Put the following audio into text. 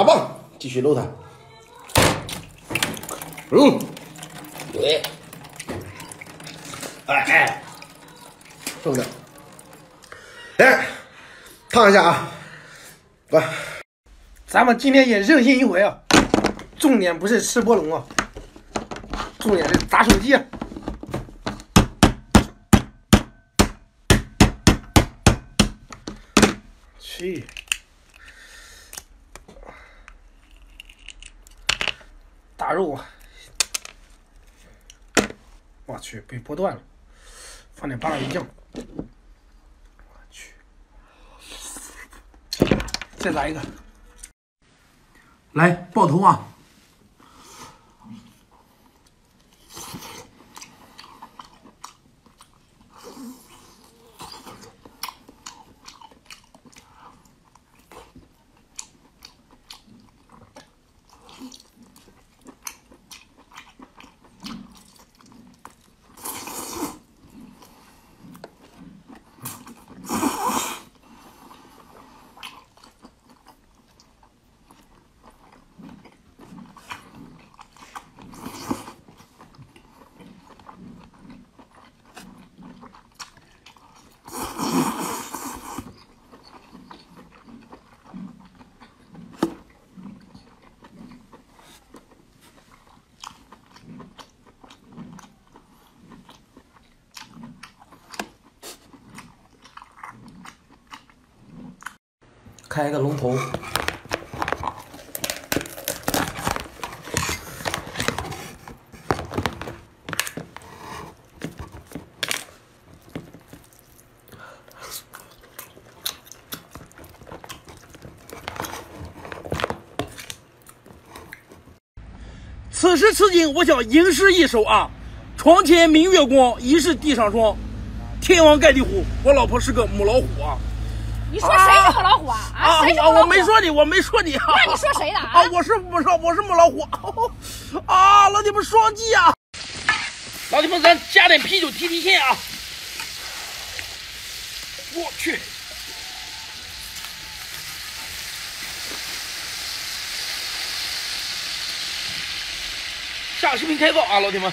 八磅，继续搂它。嗯，对，哎哎，受不了。来，烫一下啊！来，咱们今天也任性一回啊！重点不是吃波龙啊，重点是砸手机啊！去，大肉啊！我去，被拨断了，放点八爪鱼酱。我去，再来一个。来爆头啊！开个龙头。此时此景，我想吟诗一首啊：床前明月光，疑是地上霜。天王盖地虎，我老婆是个母老虎啊！你说谁是母老虎啊？啊，谁是母老虎？我没说你，我没说你。那你说谁的啊？我是母少，我是母老虎。啊，老铁们双击啊！老铁们，咱加点啤酒提提鲜啊！我去！下个视频开造啊，老铁们！